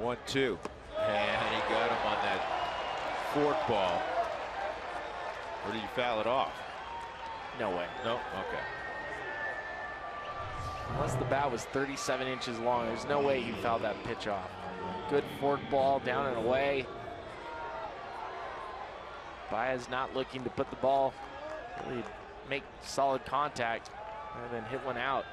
One, two. And he got him on that fork ball. Or did you foul it off? No way. No? Okay. Unless the bat was 37 inches long, there's no way he fouled that pitch off. Good fork ball down and away. Baez not looking to put the ball, really make solid contact and then hit one out.